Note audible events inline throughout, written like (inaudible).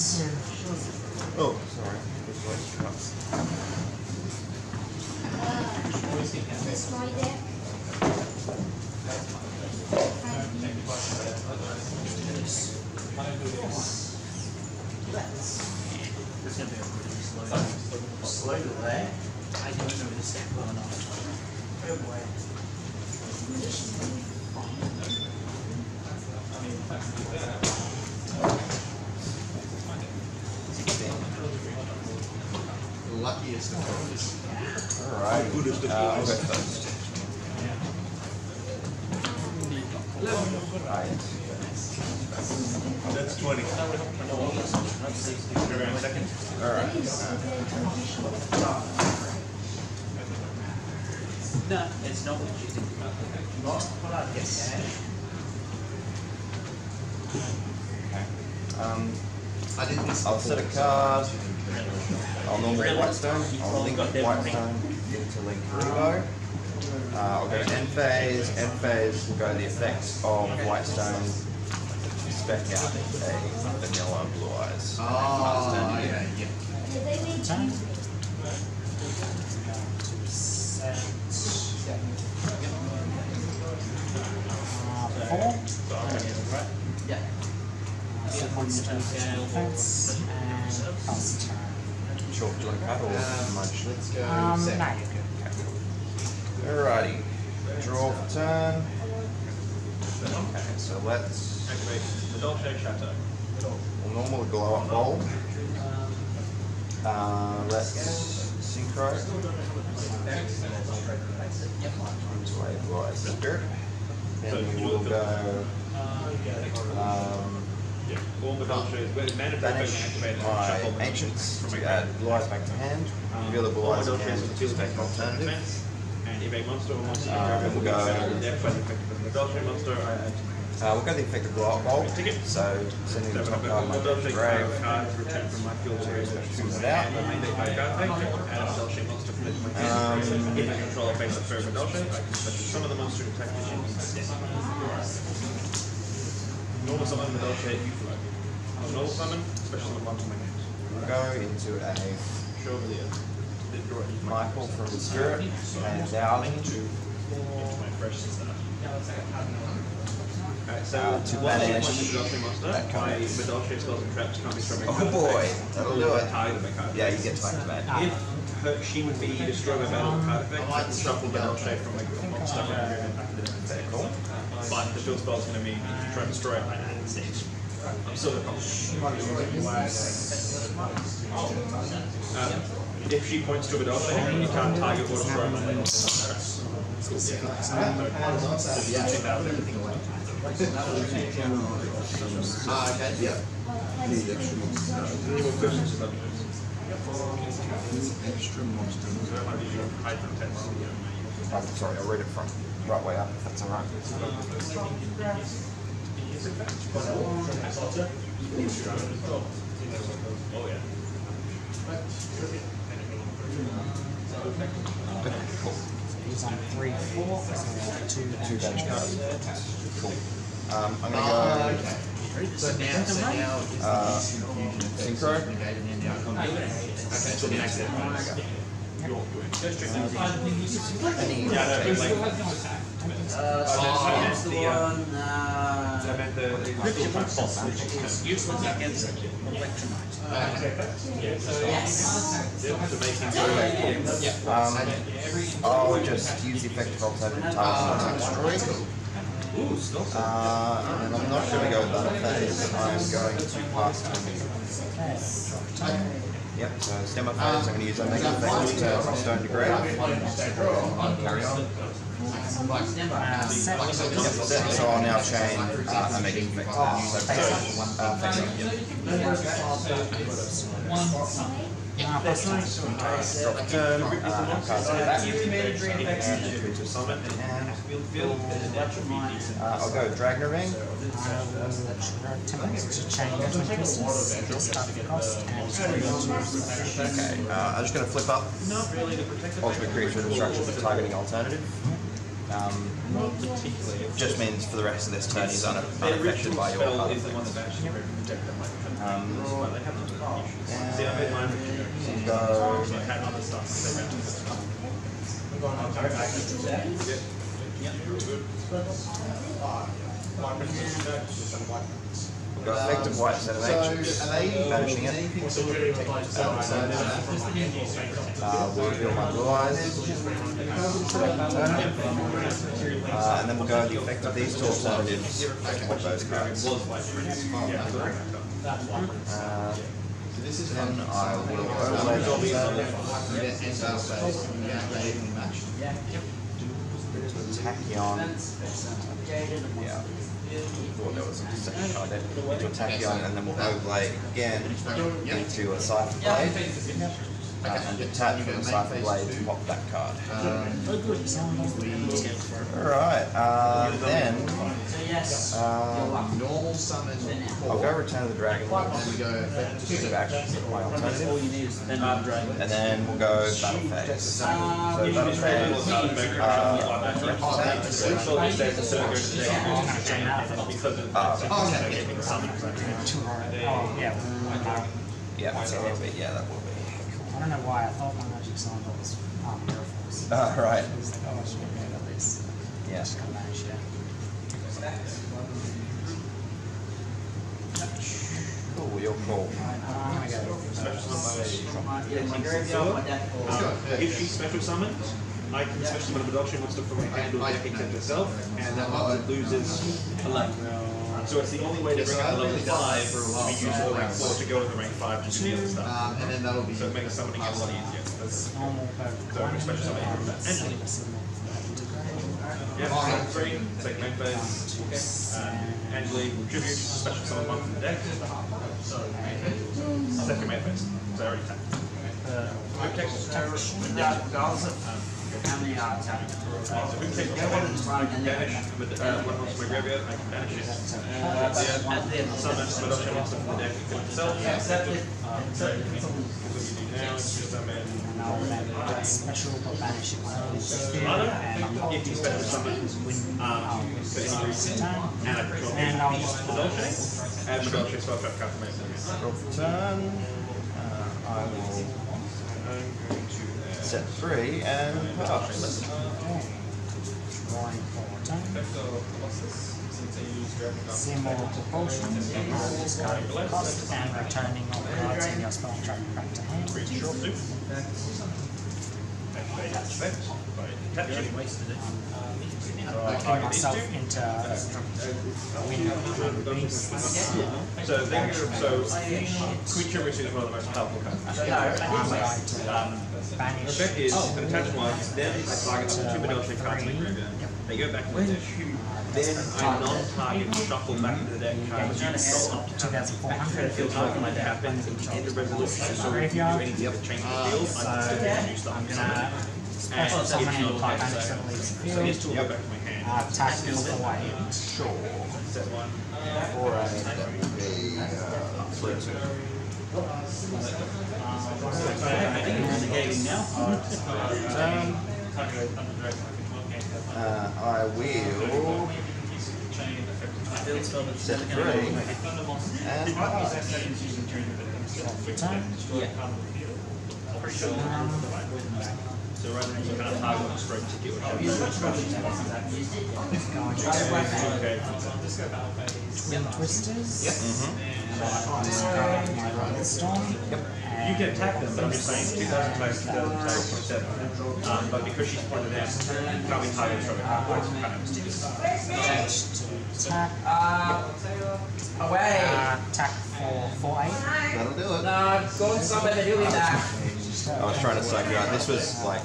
Oh, sorry. This way. This my deck. It's gonna be a pretty slow. Slow delay. I don't know this step well enough. Oh boy. Luckiest of those. Alright. Uh, I'll go first. Right. That's twenty. Alright. No, it's not what you think about. Yes. Um, I did this. I'll set a card. I'll normally Whitestone. I'll link Got that Whitestone into Link Revo. Uh, I'll go end phase. End phase will go the effects of Whitestone. Spec out a vanilla blue eyes. Oh, yeah, yeah. Did they need? Four. Yeah. Monster defense and want a card or Um, much? let's go. Um, seven. no, you're. Alrighty. Draw for turn. Okay, so let's. Activate the Dolce Shatter. We'll normally glow up bulb. Uh, let's synchro. Into a blue eyes spirit. Then we will go. Um, Yeah. All the Dolces, when mana banish activated, my ancients to add eyes back to hand. Reveal the my eyes in Dolces hand with with two alternative. And if a monster or monster Uh, you we'll go- effective. The monster, I add Uh, we'll go the effective bulb. Ticket. So sending So the top card my grave. card return from my field to Choose it out. And my card page, add a Dolce monster from my Um. If I control a face of further Dolce, I can special summon the monster this instead. Normal summon the Dolce you flow. Normal summon, special summon one to my hand. We'll go into a Show over the earth. Then draw it into my Michael from Spirit and Dowling to into my fresh start. Alright, so Uh, to once you banish want the Dolce monster, that my card. Spells and traps can't be struck Oh boy, that'll do it. tied to my card Yeah, you effects. get to activate. If her, she would be destroyed by battle card effect, I can shuffle the Dolce from my monster from my and back to the different cool. But the field spell's gonna be try to destroy it by that instead. I'm still the um, if she points to a Dolce, you can't target or destroy my monster. Ah, okay, yeah. Any more questions about this? Extra monster. Hide from text. I'm sorry, I'll read it from right way up if that's alright. Oh. Okay, cool. He's on three, four, two, Two damage cards. Cool. Um, I'm gonna okay. So now, Uh, synchro? Okay, so next. Yeah, Uh, Oh, uh. I meant the, box, which is Useless against electronite. Yes. to I'll just use the alternative target to destroy. Uh, I'm not gonna go with that phase. I'm going to pass. Yep, so phase, I'm gonna use Omega effect to stone to grave. Carry on. Uh, so I'll now chain uh, effect to uh, uh, a uh, to decent. uh, I'll go Dragnar Ring. To. Okay, uh, I'm just gonna flip up ultimate creature destruction targeting alternative. Um, Particularly. just means for the rest of this turn he's un- Their unaffected ritual by your spell is the one effects. that banishes every protect them like Um, Well, they have no issues. See, I made mine ritual. we'll. So I had other stuff. so they ran to this stuff. We've got effective white set of So, actions. are they it. Uh, we'll reveal my blue eyes. Uh, and then we'll go with the effect of these two alternatives those cards. Uh, then I will alternative Tachyon. Yeah. Thought there was a second there. Into a Tachyon, and then we'll overlay again into a Cipher Blade. Uh, and attach with a Cipher Blade to pop that card. Alright, uh, then um, Normal summon I'll go Return of the Dragon. and we go Effective actions with my alternative. you need is then uh, dragon. And then we'll go Battle Phase. So Battle Phase, uh, Oh, that- So they say the circle goes to the I'm gonna turn that off. because of uh, Oh, okay. Oh, yeah. uh, yeah, so that'll yeah, that will be. I don't know why, I thought my magic cylinder was, um, Air Force. Uh, right. It was like, oh, I should get rid of this. Yeah. Just come back, yeah. Cool, you're cool. I'm gonna go. Yeah, my graveyard, my deck. If she special summons, I can special summon a Badoshin monster from my hand or deck except herself, and that monster loses a life. So it's the only way to bring up the level five to be used for rank four to go to the rank five to do the other stuff. Um, and then that'll be. So it makes summoning a lot easier. Normal, So one, special summon um, from that. silver symbol for that integrate. Yeah, so three, second main phase, uh, Angelique, tribute, special summon one from the deck. Second main phase, so I already tapped. Quick text, Regardless of how. So I can uh, my graveyard, I just And get special, and I'm if you special summon, um, for and I control And just add the Dolce spell trap from my for. Uh, I will I'm going to, uh, set three and pass. Drawing for turn. Symbol propulsion, discarding the cost, and returning all cards in your spell trap back to hand. Pretty short soup. Activate effect by attaching. Locking myself into a window of beast. So then, so creature which is one of the most powerful cards. To Um, banish. effect is an attached one, then I target two Badoshin cards in the graveyard. They go back in the deck. Then I non-target shuffle back into the deck cards you control up to Two thousand four hundred. Until target like happens at the end of resolution, so if you do anything to change the field, I can still do stuff. I'm gonna special summon and card banish that leaves the So these field. two will go back to my hand. Uh, attack is away. Sure. One. Four A, that be, uh, two. I think you're negating now. Turn. Uh, I will that's set three and pass. Turn. So rather than kind of target on straight particular shot. Okay. Twin twisters. Yep. Discard my Rolling Storm. Yep. You can attack them, but I'm just saying 2000 times 2000 times 27. Um, but because she's pointed out, can't be targeted from a point, kind of Change to attack. Uh, away. Uh, attack for four eight. That'll do it. No, go and summon the healing back. I was trying to suck you out. This was like,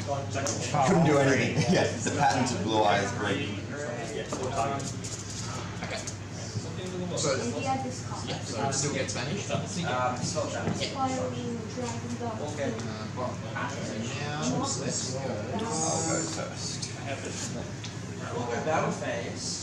couldn't do anything. (laughs) Yeah, the patent of blue eyes green. So, Maybe I just call it so it still gets banished. Uh, Um, spell trap. Spiraling Dragon Dog. Okay. well, so now, let's go. I'll go first. Battle phase.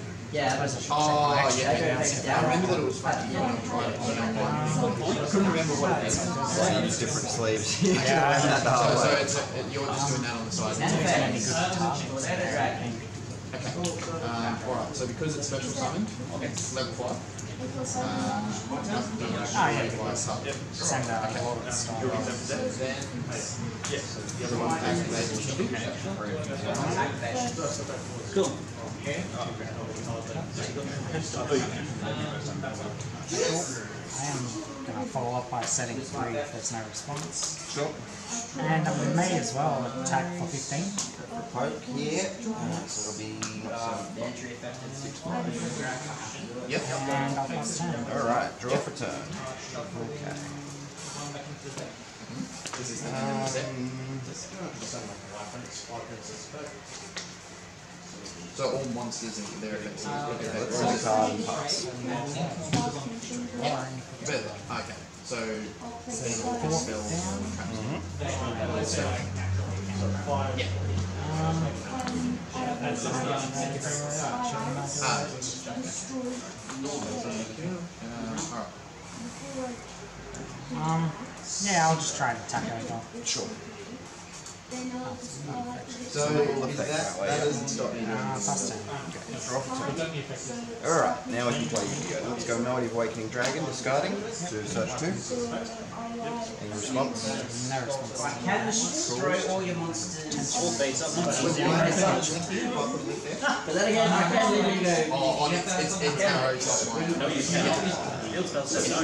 Yeah, There's a Oh, check yeah. I remember that it was fucking when I. I couldn't remember what it is. Sleeves, different sleeves. You (laughs) can Yeah. (laughs) learn that the So, hard so way. it's, uh, you're just doing that on the side. And It's gonna be face. good for targets. Okay. Um, alright, so because it's special summoned, level five. Um, Oh, yeah. fire sub. Send out a lot of stuff. Then Yes. the other one activates the shield. Cool. I am going to follow up by setting three if there's no response. Sure. And I may as well attack for 15. Poke here. Uh, so it'll be um, The entry six Yep. And I'll pass turn. Alright, draw for turn. Okay. This is the end of the set. So all monsters and their effects. Okay, Let's or is see it- card and pass. But, okay, so Four spells. down. Yeah. Um, Ah, uh, um, yeah, I'll just try to attack over. Sure. So is that, that doesn't stop you doing Uh, this. pass turn. Draw for turn. Alright, now we can play Yu-Gi-Oh! Let's go Melody of Awakening Dragon, discarding to search two. Any response? No response. Can destroy all your monsters. All base up. Would you like to touch link here? If I put a link there? But then again, I can literally go. Oh, on its, its, its arrow top line. No, you cannot. Field spell says no.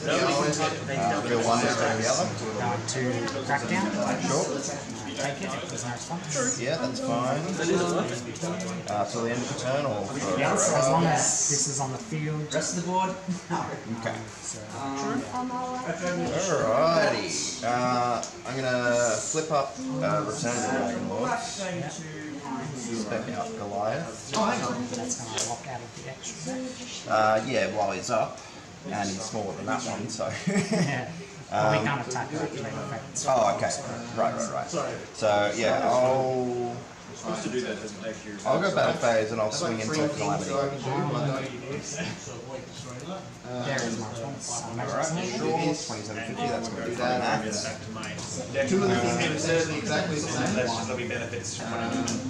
Uh, feel one, destroy the other. Going to. Sure. Take it if there's no response. Yeah, that's fine. Uh, till the end of the turn or for Yeah, as long as this is on the field. Rest of the board? No. Okay. So, Um, Alrighty. Uh, I'm gonna flip up uh, Return of the Dragon Lord. Spec out Goliath. Oh, hang on. that's going to lock out of the extra. Uh, yeah, while he's up. And he's smaller than that one, so. Yeah. Well, we Um, can't attack or activate effects. Oh, okay. Right, right, right. So, yeah, I'll. Supposed to do that, doesn't make you. I'll go battle phase and I'll swing into three things Calamity. There is my response. I'll make Alright, 2750, that's gonna do that. Back to my deck. Two of the things that are exactly the same. That's just gonna be benefits from what I'm doing.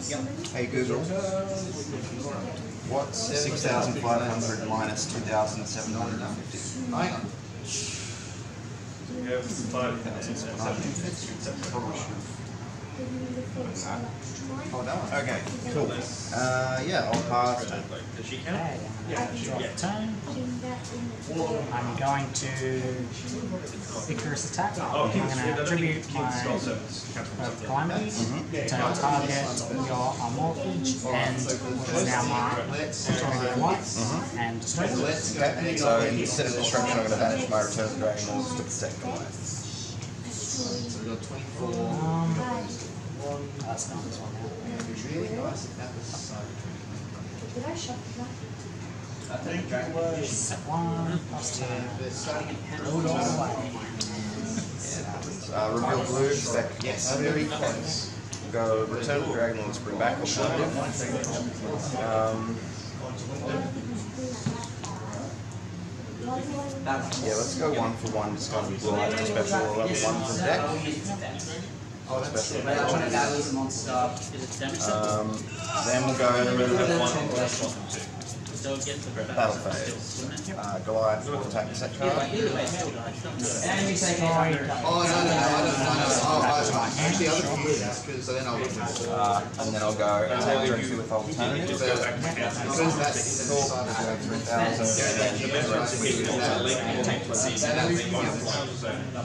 Hey Google. What's 6,500 minus 2,750? Hang on. You have five minutes and seven. Oh, that one? Okay. Cool. Uh, yeah, I'll pass. Does she count? Yeah, she yeah. time. I'm going to Icarus attack. Oh, I'm going to attribute my calamity to target your amorphage and what is now mine, automatic once, mm-hmm. and destroy it. So instead of destruction, I'm going to banish my return dragon to protect the lands. So we've got 24 one? That's not this one. Yeah, it'd be really nice that was so. side Did I shut that? I think it was one plus two. But. Uh, reveal blue, stack yes. very close. Go return the dragon lords, bring back or. Um, yeah, let's go one for one, discard blue light to special level one from deck. Special But I want to battle as a monster. Is it damage? Um, then we'll go So it gets the battle phase. Uh, Goliath will attack set card. Either way, it's still gonna- it's not gonna- And you take 800. Oh, no, no, no, I don't, no, no, oh, I, actually, other confused, because then I'll look at it. Uh, and then I'll go attack directly with alternative. Because that's inside of the Three thousand.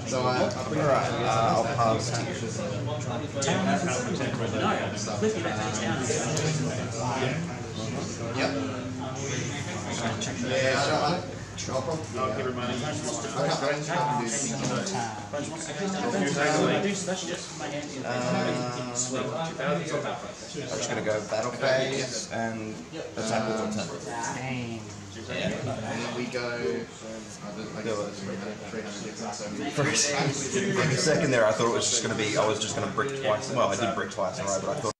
So I, I put it Alright, uh, I'll pass to you. No, flip you back to the town. Yep. Yeah, I don't, I, I'll keep reminding you. I can't, I can't do this. Turn. I do special. My hand. Swing. Two thousand. So about five. I'm just gonna (laughs) go battle phase and attack with one ten. Yeah. And then we go. For a second- there, I thought it was just gonna be, I was just gonna brick twice. Well, I did brick twice in a row, but I thought